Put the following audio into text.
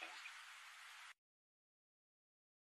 food